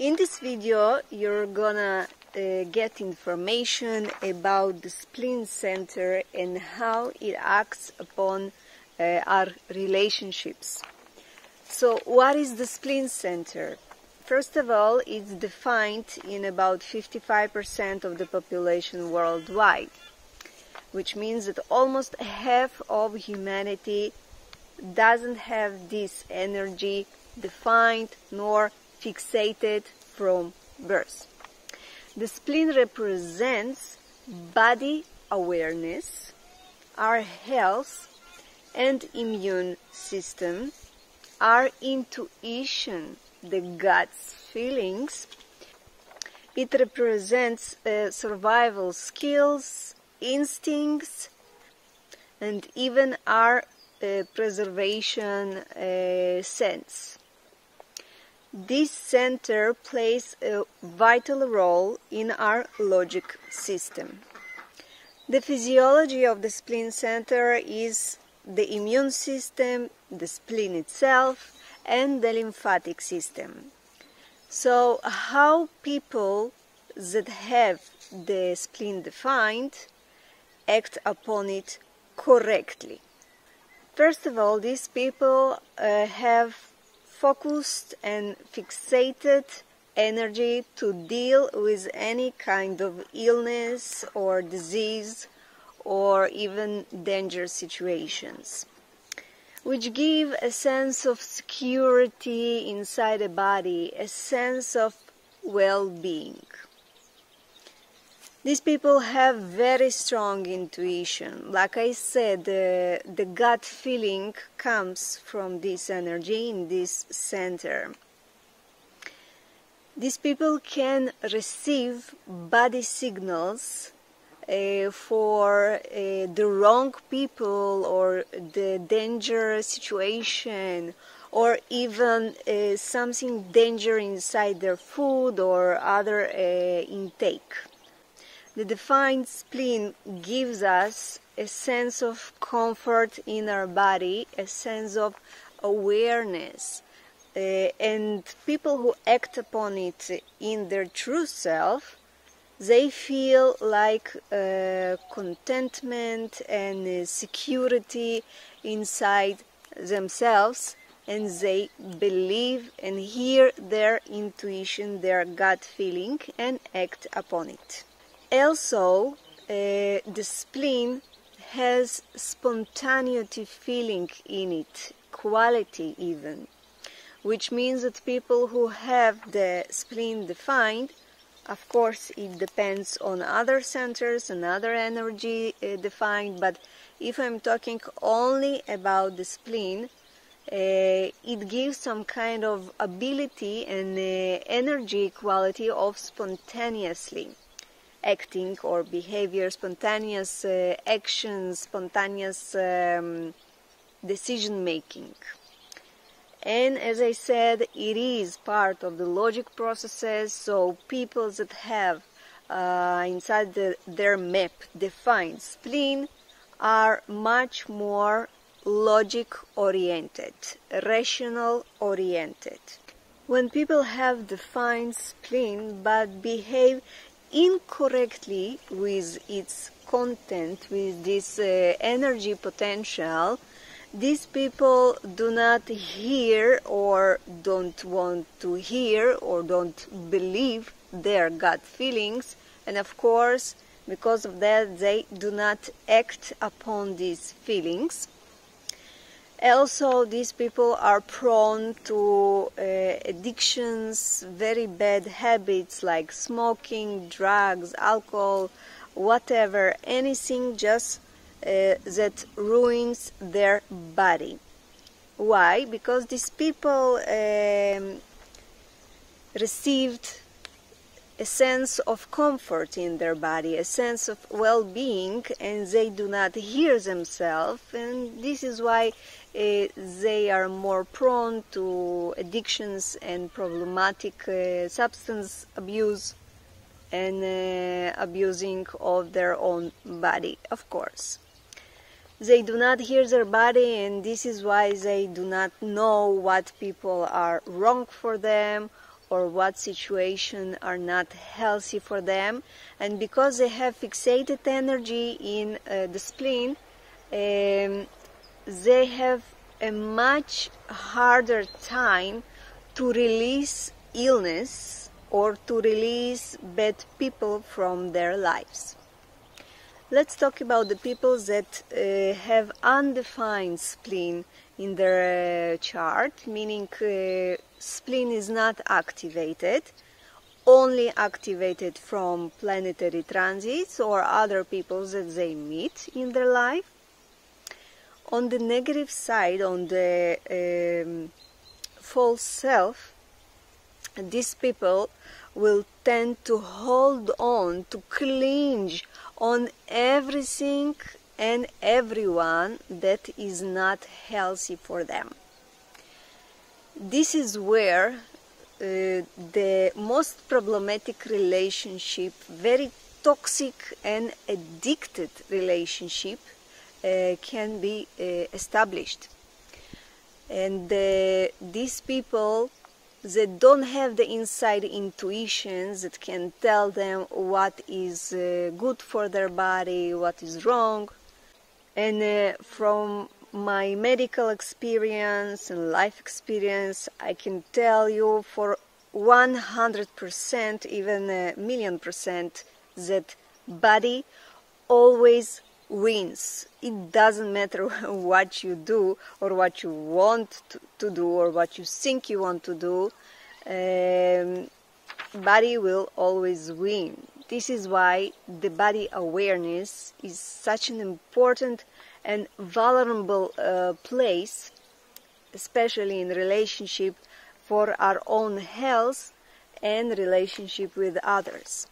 In this video, you're gonna uh, get information about the spleen center and how it acts upon uh, our relationships. So, what is the spleen center? First of all, it's defined in about 55% of the population worldwide, which means that almost half of humanity doesn't have this energy defined nor fixated from birth. The spleen represents body awareness, our health and immune system, our intuition, the gut's feelings. It represents uh, survival skills, instincts, and even our uh, preservation uh, sense. This center plays a vital role in our logic system. The physiology of the spleen center is the immune system, the spleen itself, and the lymphatic system. So, how people that have the spleen defined act upon it correctly? First of all, these people uh, have focused and fixated energy to deal with any kind of illness or disease or even danger situations, which give a sense of security inside the body, a sense of well being. These people have very strong intuition. Like I said, the, the gut feeling comes from this energy in this center. These people can receive body signals uh, for uh, the wrong people or the danger situation or even uh, something danger inside their food or other uh, intake. The defined spleen gives us a sense of comfort in our body, a sense of awareness. Uh, and people who act upon it in their true self, they feel like uh, contentment and uh, security inside themselves and they believe and hear their intuition, their gut feeling, and act upon it. Also, uh, the spleen has spontaneity feeling in it, quality even, which means that people who have the spleen defined, of course, it depends on other centers and other energy uh, defined, but if I'm talking only about the spleen, uh, it gives some kind of ability and uh, energy quality of spontaneously acting or behavior, spontaneous uh, actions, spontaneous um, decision making. And as I said, it is part of the logic processes, so people that have uh, inside the, their map defined spleen are much more logic oriented, rational oriented. When people have defined spleen but behave incorrectly with its content, with this uh, energy potential, these people do not hear or don't want to hear or don't believe their gut feelings, and of course, because of that, they do not act upon these feelings. Also, these people are prone to uh, addictions, very bad habits like smoking, drugs, alcohol, whatever, anything just uh, that ruins their body. Why? Because these people um, received a sense of comfort in their body, a sense of well being, and they do not hear themselves, and this is why uh, they are more prone to addictions and problematic uh, substance abuse and uh, abusing of their own body, of course. They do not hear their body, and this is why they do not know what people are wrong for them or what situation are not healthy for them and because they have fixated energy in uh, the spleen um, they have a much harder time to release illness or to release bad people from their lives. Let's talk about the people that uh, have undefined spleen in their uh, chart, meaning uh, spleen is not activated, only activated from planetary transits or other people that they meet in their life. On the negative side, on the um, false self, these people will tend to hold on, to cling on everything and everyone that is not healthy for them. This is where uh, the most problematic relationship, very toxic and addicted relationship, uh, can be uh, established. And uh, these people that don't have the inside intuitions that can tell them what is uh, good for their body, what is wrong. And uh, from my medical experience and life experience, I can tell you for 100%, even a million percent, that body always wins. It doesn't matter what you do or what you want to, to do or what you think you want to do. Um, body will always win. This is why the body awareness is such an important and vulnerable uh, place, especially in relationship for our own health and relationship with others.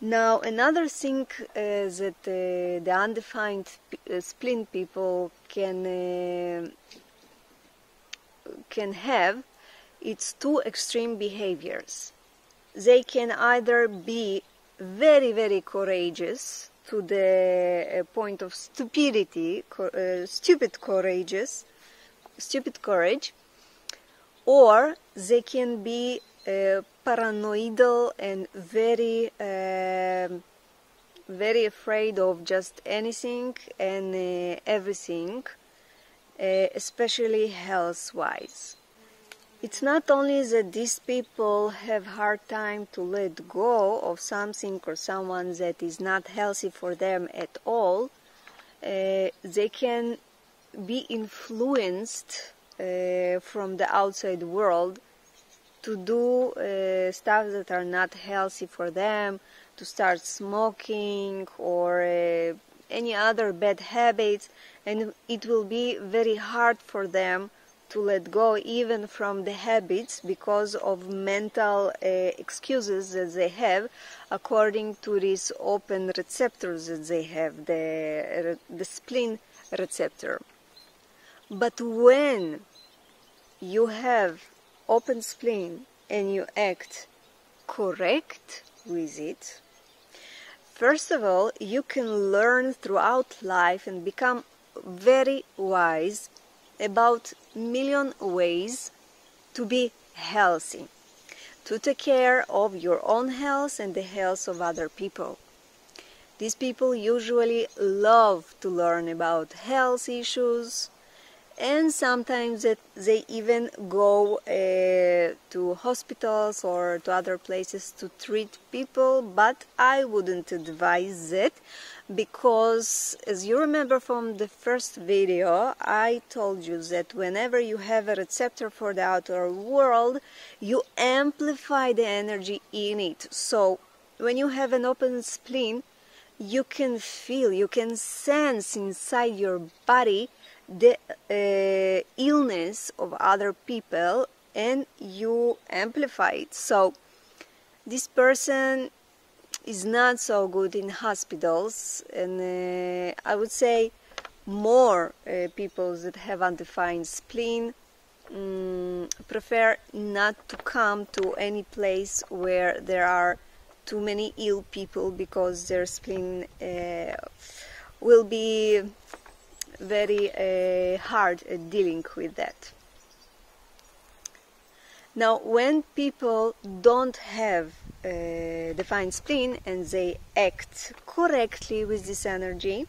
Now, another thing uh, that uh, the undefined uh, spleen people can uh, can have, it's two extreme behaviors. They can either be very, very courageous to the uh, point of stupidity, uh, stupid courageous, stupid courage, or they can be uh, paranoidal and very uh, very afraid of just anything and uh, everything uh, especially health wise it's not only that these people have hard time to let go of something or someone that is not healthy for them at all uh, they can be influenced from the outside world to do uh, stuff that are not healthy for them, to start smoking or uh, any other bad habits, and it will be very hard for them to let go even from the habits because of mental uh, excuses that they have according to these open receptors that they have the the spleen receptor. But when you have open spleen and you act correct with it, first of all, you can learn throughout life and become very wise about million ways to be healthy, to take care of your own health and the health of other people. These people usually love to learn about health issues, and sometimes they even go uh, to hospitals or to other places to treat people but i wouldn't advise it because as you remember from the first video i told you that whenever you have a receptor for the outer world you amplify the energy in it. So when you have an open spleen you can feel you can sense inside your body the uh, illness of other people and you amplify it. So this person is not so good in hospitals, and uh, I would say more uh, people that have undefined spleen um, prefer not to come to any place where there are too many ill people because their spleen uh, will be very uh, hard dealing with that. Now, when people don't have uh, defined spleen and they act correctly with this energy,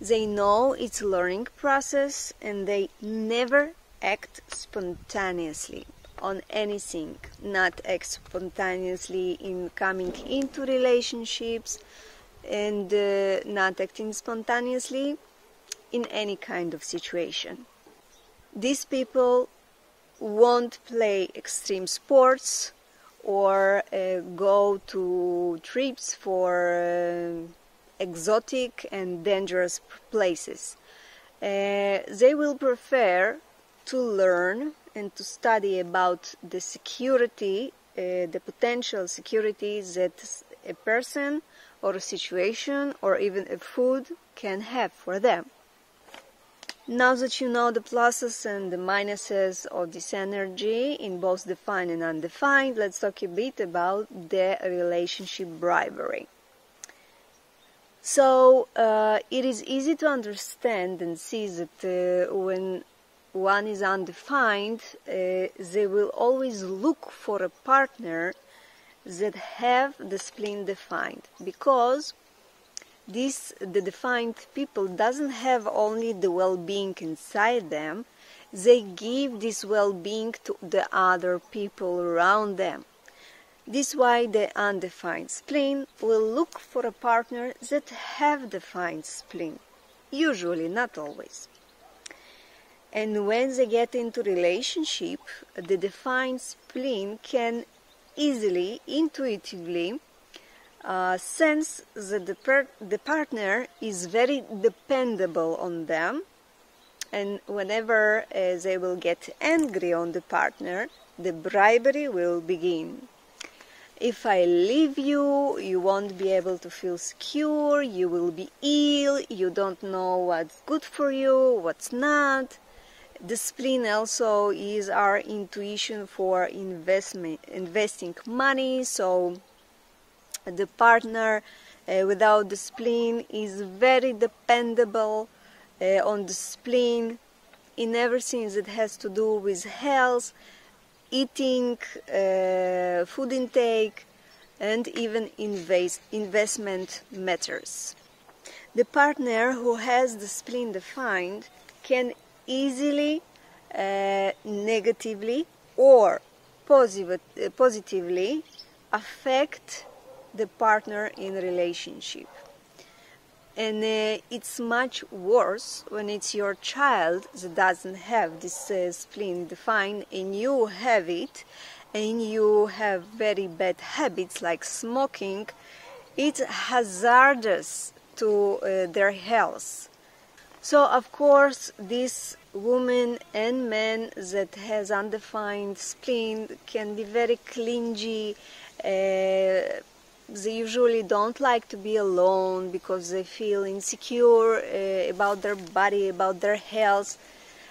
they know it's learning process and they never act spontaneously on anything, not act spontaneously in coming into relationships and uh, not acting spontaneously in any kind of situation. These people won't play extreme sports or uh, go to trips for uh, exotic and dangerous places. Uh, they will prefer to learn and to study about the security, uh, the potential security that a person or a situation or even a food can have for them. Now that you know the pluses and the minuses of this energy in both defined and undefined, let's talk a bit about the relationship bribery. So uh, it is easy to understand and see that uh, when one is undefined, uh, they will always look for a partner that have the spleen defined because this the defined people doesn't have only the well-being inside them they give this well-being to the other people around them. This why the undefined spleen will look for a partner that have defined spleen usually not always. And when they get into relationship the defined spleen can easily intuitively uh, sense that the, per- the partner is very dependable on them and whenever uh, they will get angry on the partner the bribery will begin. If i leave you you won't be able to feel secure you will be ill you don't know what's good for you what's not. The spleen also is our intuition for investment investing money so the partner uh, without the spleen is very dependable uh, on the spleen in everything that has to do with health, eating, uh, food intake, and even invest, investment matters. The partner who has the spleen defined can easily, uh, negatively, or uh, positively affect the partner in relationship. And uh, it's much worse when it's your child that doesn't have this uh, spleen. Defined and you have it and you have very bad habits like smoking. It's hazardous to uh, their health. So of course this woman and man that has undefined spleen can be very clingy uh, they usually don't like to be alone because they feel insecure uh, about their body, about their health,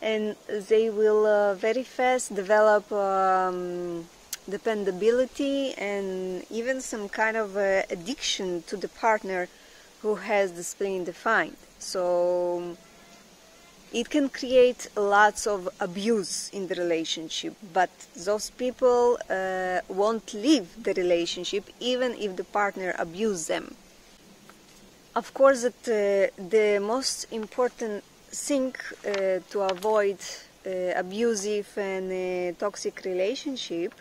and they will uh, very fast develop um, dependability and even some kind of uh, addiction to the partner who has the spleen defined. So it can create lots of abuse in the relationship but those people uh, won't leave the relationship even if the partner abuse them. Of course uh, the most important thing uh, to avoid uh, abusive and uh, toxic relationship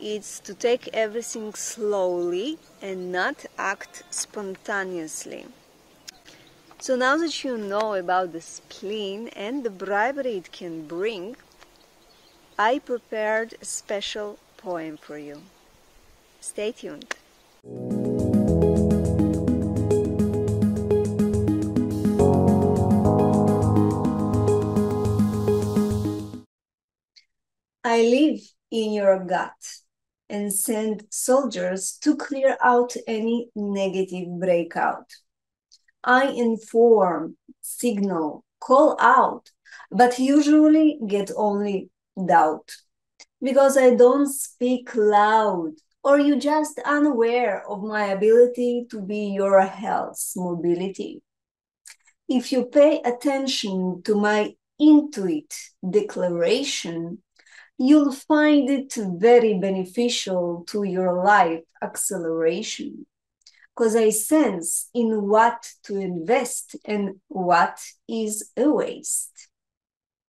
is to take everything slowly and not act spontaneously so now that you know about the spleen and the bribery it can bring, I prepared a special poem for you. Stay tuned. I live in your gut and send soldiers to clear out any negative breakout. I inform, signal, call out, but usually get only doubt. Because I don't speak loud, or you just unaware of my ability to be your health mobility. If you pay attention to my intuit declaration, you'll find it very beneficial to your life acceleration because I sense in what to invest and what is a waste.